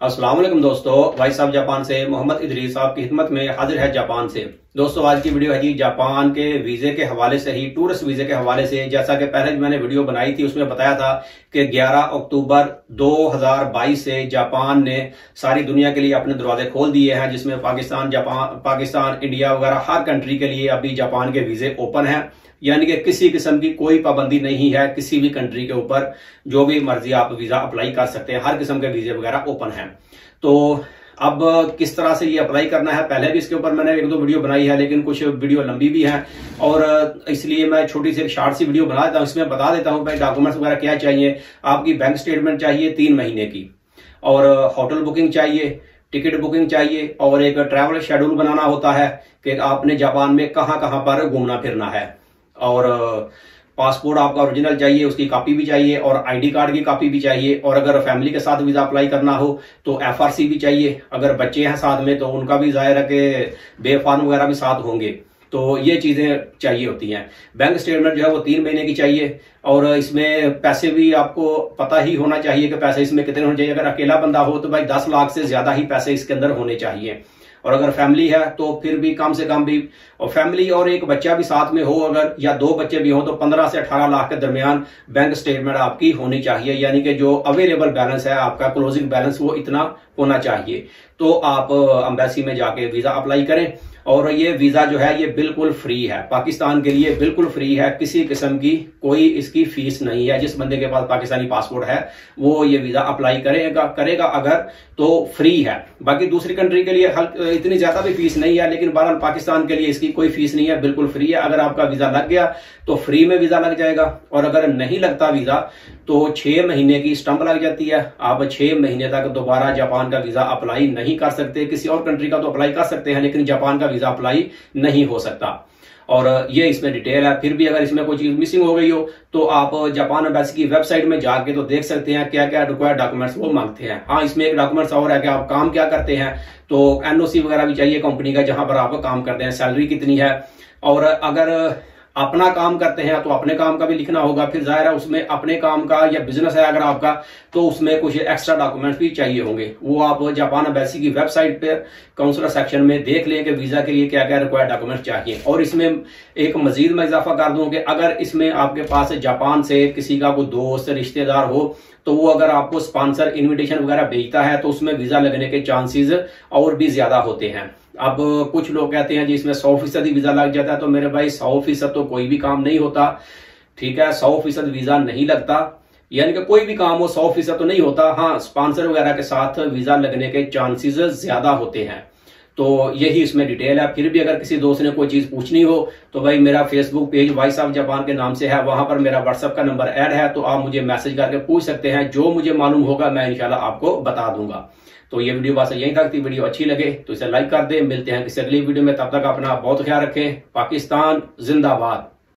असलम दोस्तों, भाई साहब जापान से, मोहम्मद इदरीस साहब की हिदमत में हाजिर है जापान से। दोस्तों, आज की वीडियो है जी जापान के वीजे के हवाले से ही, टूरिस्ट वीजे के हवाले से। जैसा कि पहले मैंने वीडियो बनाई थी, उसमें बताया था कि 11 अक्टूबर 2022 से जापान ने सारी दुनिया के लिए अपने दरवाजे खोल दिए हैं, जिसमें पाकिस्तान, जापान, पाकिस्तान, इंडिया वगैरह हर कंट्री के लिए अभी जापान के वीजे ओपन है। यानी कि किसी किस्म की कोई पाबंदी नहीं है किसी भी कंट्री के ऊपर। जो भी मर्ज़ी आप वीज़ा अप्लाई कर सकते हैं, हर किस्म के वीजे वगैरह ओपन है। तो अब किस तरह से ये अप्लाई करना है, पहले भी इसके ऊपर मैंने एक दो वीडियो बनाई है, लेकिन कुछ वीडियो लंबी भी है। और इसलिए मैं छोटी सी शार्ट सी वीडियो बना देता हूँ, इसमें बता देता हूँ भाई डॉक्यूमेंट्स वगैरह क्या चाहिए। आपकी बैंक स्टेटमेंट चाहिए तीन महीने की। और होटल बुकिंग चाहिए टिकट बुकिंग चाहिए, और एक ट्रैवल शेड्यूल बनाना होता है कि आपने जापान में कहाँ कहाँ पर घूमना फिरना है। और पासपोर्ट आपका ओरिजिनल चाहिए, उसकी कॉपी भी चाहिए और आईडी कार्ड की कॉपी भी चाहिए और अगर फैमिली के साथ वीज़ा अप्लाई करना हो तो एफआरसी भी चाहिए। अगर बच्चे हैं साथ में तो उनका भी ज़ाहिर है कि बे फॉर्म वगैरह भी साथ होंगे। तो ये चीज़ें चाहिए होती हैं। बैंक स्टेटमेंट जो है वो तीन महीने की चाहिए और इसमें पैसे भी आपको पता ही होना चाहिए कि पैसे इसमें कितने होने चाहिए। अगर अकेला बंदा हो तो भाई दस लाख से ज़्यादा ही पैसे इसके अंदर होने चाहिए। और अगर फैमिली है तो फिर भी कम से कम भी, और फैमिली और एक बच्चा भी साथ में हो अगर, या दो बच्चे भी हो तो पंद्रह से अठारह लाख के दरमियान बैंक स्टेटमेंट आपकी होनी चाहिए। यानी कि जो अवेलेबल बैलेंस है, आपका क्लोजिंग बैलेंस वो इतना होना चाहिए। तो आप अम्बेसी में जाके वीज़ा अप्लाई करें, और ये वीज़ा जो है, ये बिल्कुल फ्री है। पाकिस्तान के लिए बिल्कुल फ्री है, किसी किस्म की कोई इसकी फ़ीस नहीं है। जिस बंदे के पास पाकिस्तानी पासपोर्ट है, वो ये वीज़ा अप्लाई करेगा करेगा अगर तो फ्री है। बाकी दूसरी कंट्री के लिए इतनी ज़्यादा भी फ़ीस नहीं है, लेकिन बहरहाल पाकिस्तान के लिए इसकी कोई फ़ीस नहीं है, बिल्कुल फ्री है। अगर आपका वीज़ा लग गया तो फ्री में वीज़ा लग जाएगा। और अगर नहीं लगता वीज़ा तो छह महीने की स्टंप लग जाती है। आप छह महीने तक दोबारा जापान का वीज़ा अप्लाई नहीं कर सकते। किसी और कंट्री का तो अप्लाई कर सकते हैं, लेकिन जापान का वीज़ा अप्लाई नहीं हो सकता। और ये इसमें डिटेल है। फिर भी अगर इसमें कोई चीज़ मिसिंग हो गई हो तो आप जापान एम्बेसी की वेबसाइट में जाके तो देख सकते हैं क्या क्या रिक्वायर्ड डॉक्यूमेंट्स वो मांगते हैं। हाँ इसमें एक डॉक्यूमेंट्स और है कि आप काम क्या करते हैं। तो एनओसी वगैरह भी चाहिए कंपनी का, जहाँ पर आप काम करते हैं। सैलरी कितनी है? और अगर अपना काम करते हैं तो अपने काम का भी लिखना होगा, फिर ज़ाहिर है उसमें अपने काम का या बिज़नेस है अगर आपका तो उसमें कुछ एक्स्ट्रा डॉक्यूमेंट्स भी चाहिए होंगे। वो आप जापान अम्बेसी की वेबसाइट पर काउंसलर सेक्शन में देख लें कि वीज़ा के लिए क्या क्या रिक्वायर्ड डॉक्यूमेंट्स चाहिए। और इसमें एक मजीद में इजाफा कर दूँ कि अगर इसमें आपके पास जापान से किसी का कोई दोस्त, रिश्तेदार हो तो वो अगर आपको स्पॉन्सर इन्विटेशन वगैरह भेजता है तो उसमें वीज़ा लगने के चांसेस और भी ज़्यादा होते हैं। अब कुछ लोग कहते हैं जी, इसमें सौ फ़ीसद ही वीज़ा लग जाता है तो मेरे भाई, सौ फ़ीसद तो कोई भी काम नहीं होता, ठीक है? सौ फ़ीसद वीज़ा नहीं लगता। यानी कि कोई भी काम हो, सौ फ़ीसद तो नहीं होता। हाँ स्पॉन्सर वगैरह के साथ वीज़ा लगने के चांसेस ज़्यादा होते हैं। तो यही इसमें डिटेल है। फिर भी अगर किसी दोस्त ने कोई चीज़ पूछनी हो तो भाई मेरा Facebook page voice of Japan के नाम से है। वहाँ पर मेरा व्हाट्सएप का नंबर ऐड है तो आप मुझे मैसेज करके पूछ सकते हैं। जो मुझे मालूम होगा, मैं इंशाल्लाह आपको बता दूँगा। तो ये वीडियो बस यही तक थी। वीडियो अच्छी लगे तो इसे लाइक कर दे। मिलते हैं किसी अगली वीडियो में। तब तक अपना बहुत ख्याल रखें। पाकिस्तान जिंदाबाद।